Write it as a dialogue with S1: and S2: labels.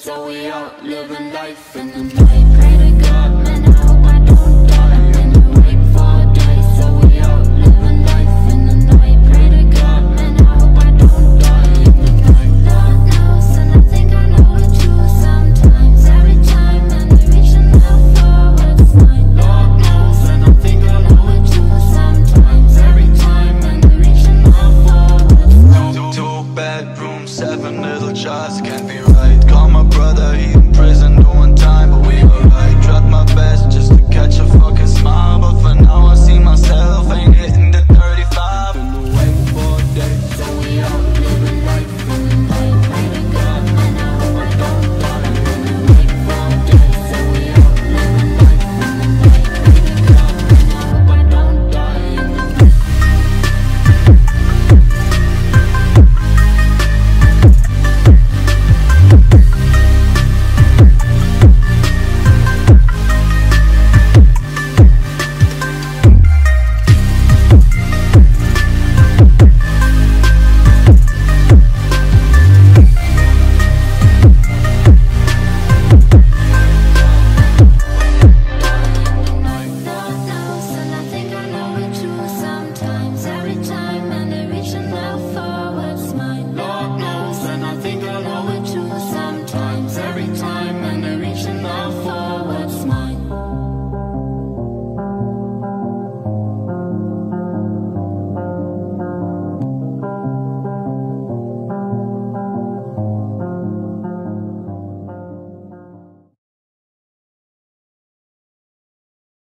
S1: So we out living life in the night. Pray to God, I hope I don't die. Wait for a day So we out living life in the night. Pray to God, I hope I don't die. Knows, and I think I know Sometimes, every time, and for what's mine knows, and I think I know Sometimes, every time, and for Two,
S2: two bedrooms, seven little jars Can't be the.